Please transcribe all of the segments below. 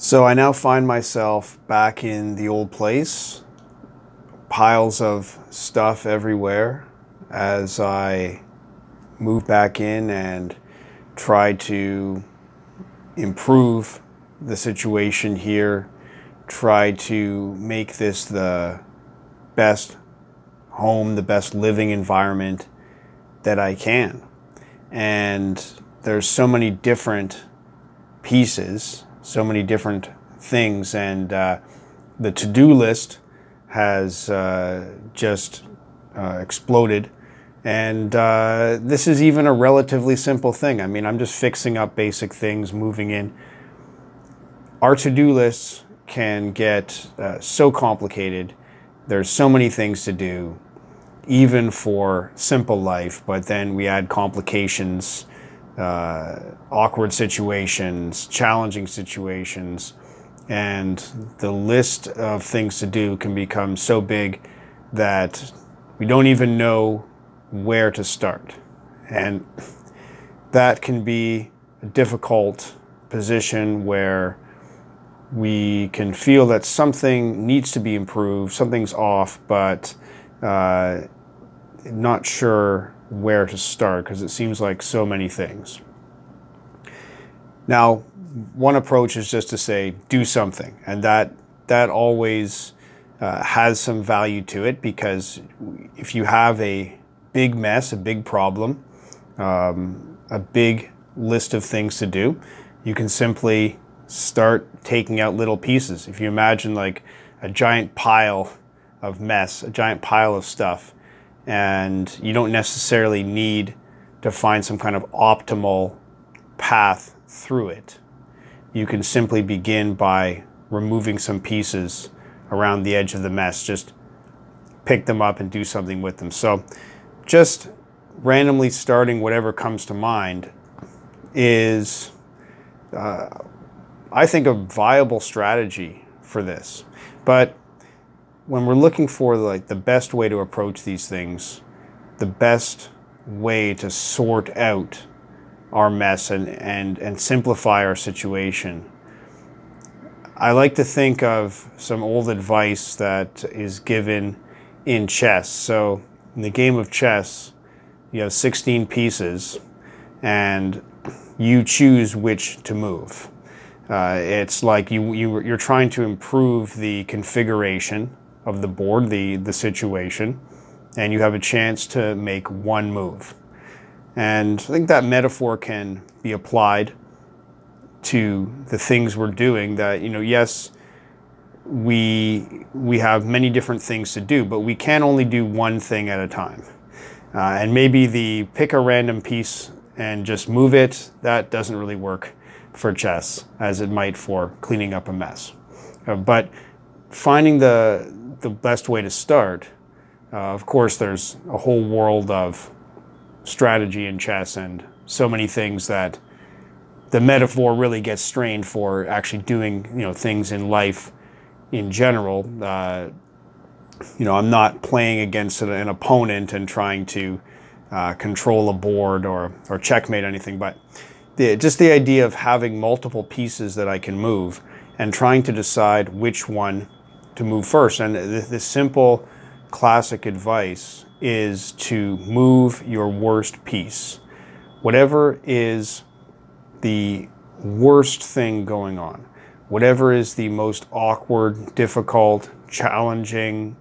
So I now find myself back in the old place, piles of stuff everywhere as I move back in and try to improve the situation here, try to make this the best home, the best living environment that I can. And there's so many different pieces so many different things. And uh, the to do list has uh, just uh, exploded. And uh, this is even a relatively simple thing. I mean, I'm just fixing up basic things, moving in. Our to do lists can get uh, so complicated. There's so many things to do, even for simple life, but then we add complications uh, awkward situations, challenging situations, and the list of things to do can become so big that we don't even know where to start. And that can be a difficult position where we can feel that something needs to be improved, something's off, but uh, not sure where to start because it seems like so many things. Now, one approach is just to say do something, and that that always uh, has some value to it because if you have a big mess, a big problem, um, a big list of things to do, you can simply start taking out little pieces. If you imagine like a giant pile of mess, a giant pile of stuff, and you don't necessarily need to find some kind of optimal path through it. You can simply begin by removing some pieces around the edge of the mess. Just pick them up and do something with them. So just randomly starting whatever comes to mind is, uh, I think, a viable strategy for this. But when we're looking for like the best way to approach these things, the best way to sort out our mess and, and, and simplify our situation. I like to think of some old advice that is given in chess. So, in the game of chess, you have 16 pieces and you choose which to move. Uh, it's like you, you, you're trying to improve the configuration of the board, the, the situation, and you have a chance to make one move. And I think that metaphor can be applied to the things we're doing that, you know, yes, we, we have many different things to do, but we can only do one thing at a time. Uh, and maybe the pick a random piece and just move it, that doesn't really work for chess as it might for cleaning up a mess. Uh, but finding the, the best way to start. Uh, of course, there's a whole world of strategy in chess and so many things that the metaphor really gets strained for actually doing you know things in life in general. Uh, you know, I'm not playing against an, opponent and trying to uh, control a board or or checkmate anything, but the, just the idea of having multiple pieces that I can move and trying to decide which one to move first. And the, simple classic advice is to move your worst piece. Whatever is the worst thing going on, whatever is the most awkward, difficult, challenging,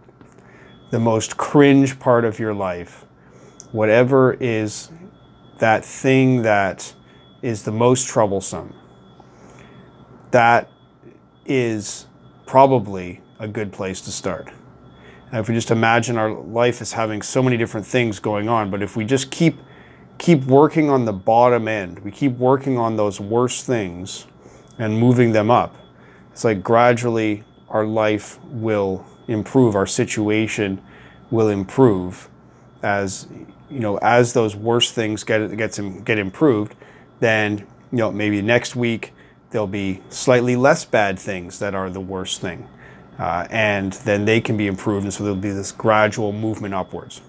the most cringe part of your life, whatever is that thing that is the most troublesome, that is probably a good place to start. And if we just imagine our life as having so many different things going on, but if we just keep keep working on the bottom end, we keep working on those worst things and moving them up, it's like gradually our life will improve, our situation will improve as you know as those worst things get gets get improved, then you know maybe next week there'll be slightly less bad things that are the worst thing uh, and then they can be improved, and so there'll be this gradual movement upwards.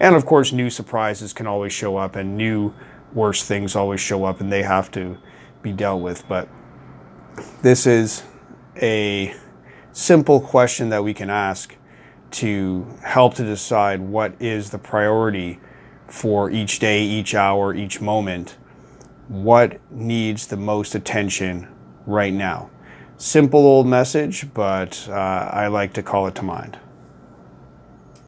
And of course, new surprises can always show up, and new worse things always show up, and they have to be dealt with. But this is a simple question that we can ask to help to decide what is the priority for each day, each hour, each moment. What needs the most attention right now? Simple old message, but uh, I like to call it to mind.